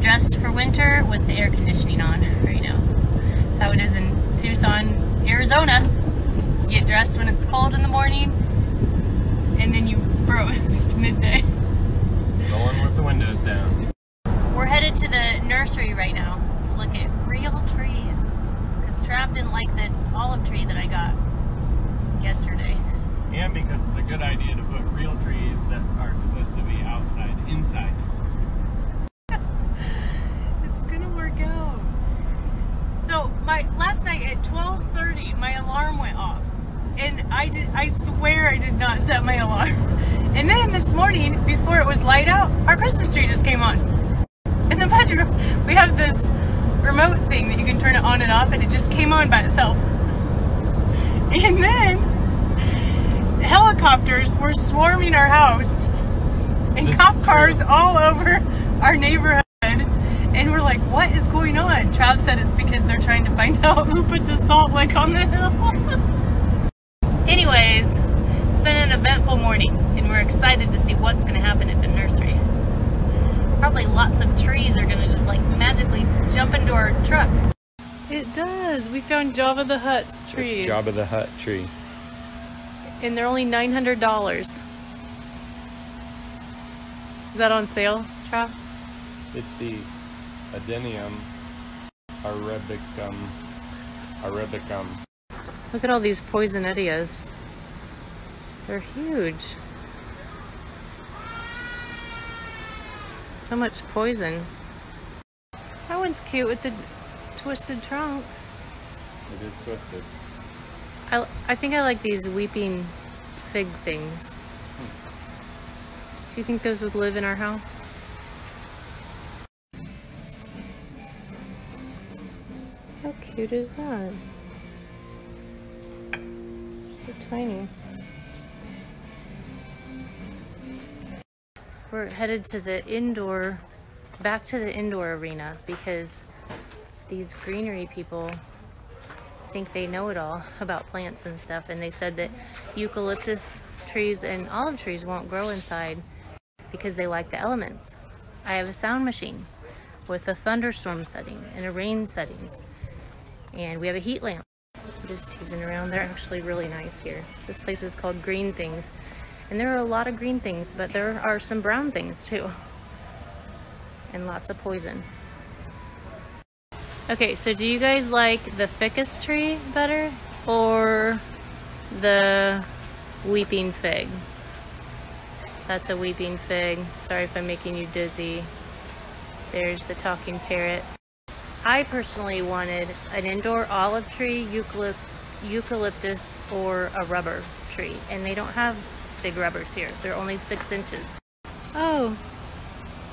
dressed for winter with the air conditioning on right now. That's how it is in Tucson, Arizona. You get dressed when it's cold in the morning, and then you roast midday. Going with the windows down. We're headed to the nursery right now to look at real trees. Because Trav didn't like the olive tree that I got yesterday. And because it's a good idea to put real trees that are supposed to be outside inside. It's gonna work out. So my last night at 12:30, my alarm went off, and I did. I swear I did not set my alarm. And then this morning, before it was light out, our Christmas tree just came on. In the bedroom, we have this remote thing that you can turn it on and off, and it just came on by itself. And then helicopters were swarming our house, and This cop cars all over our neighborhood. And we're like, what is going on? Trav said it's because they're trying to find out who put the salt lick on the hill. Anyways, it's been an eventful morning, and we're excited to see what's going to happen at the nursery. Probably lots of trees are going to just like magically jump into our truck. It does. We found Java the Hutt's trees. It's Jabba the Hutt tree. And they're only $900. Is that on sale, Trav? It's the Adenium arabicum. Arabicum. Look at all these poisonedias. They're huge. So much poison. That one's cute with the twisted trunk. It is twisted. I, I think I like these weeping fig things. Hmm. Do you think those would live in our house? How cute is that? So tiny. We're headed to the indoor, back to the indoor arena because these greenery people think they know it all about plants and stuff and they said that eucalyptus trees and olive trees won't grow inside because they like the elements. I have a sound machine with a thunderstorm setting and a rain setting and we have a heat lamp. Just teasing around. They're actually really nice here. This place is called Green Things and there are a lot of green things but there are some brown things too and lots of poison. Okay, so do you guys like the ficus tree better or the weeping fig? That's a weeping fig. Sorry if I'm making you dizzy. There's the talking parrot. I personally wanted an indoor olive tree, eucalypt eucalyptus, or a rubber tree, and they don't have big rubbers here. They're only six inches. Oh,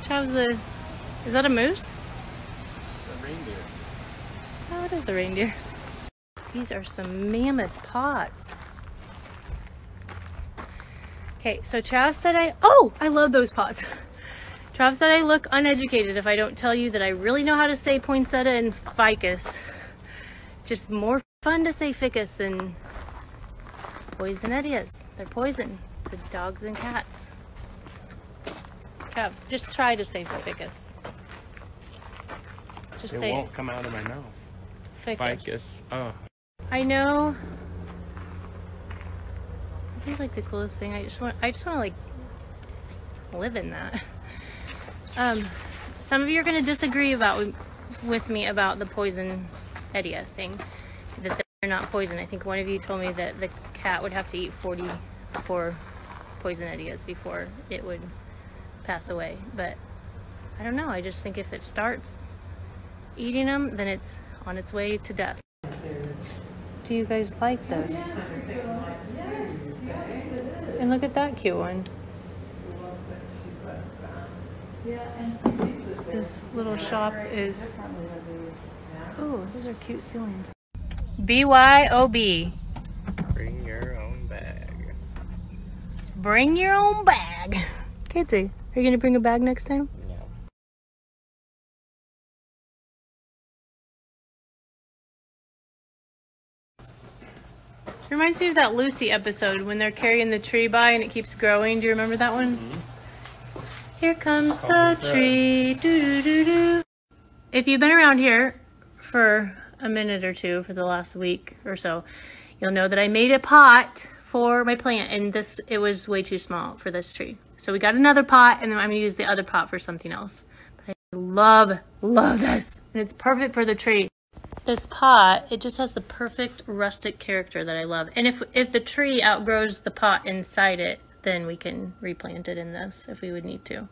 Chav's a, uh, is that a moose? A reindeer. Oh, it is a reindeer. These are some mammoth pots. Okay, so Trav said I, oh, I love those pots. Trav said I look uneducated if I don't tell you that I really know how to say poinsettia and ficus. It's just more fun to say ficus than poisonedias. They're poison to dogs and cats. Trav, just try to say ficus. Just It say won't come out of my mouth. ficus. Ficus. Oh. I know. This is like the coolest thing. I just want. I just want to like live in that. Um, some of you are going to disagree about with me about the poison Edia thing. That they're not poison. I think one of you told me that the cat would have to eat 44 poison Edias before it would pass away. But I don't know. I just think if it starts eating them, then it's on its way to death. Do you guys like those? And look at that cute one. This little shop is. Oh, those are cute ceilings. BYOB. Bring your own bag. Bring your own bag. Katie, are you going to bring a bag next time? No. Reminds me of that Lucy episode when they're carrying the tree by and it keeps growing. Do you remember that one? Here comes the Comes the tree. If you've been around here for a minute or two for the last week or so, you'll know that I made a pot for my plant and this it was way too small for this tree. So we got another pot and then I'm gonna use the other pot for something else. But I love, love this. And it's perfect for the tree. This pot, it just has the perfect rustic character that I love. And if if the tree outgrows the pot inside it, then we can replant it in this if we would need to.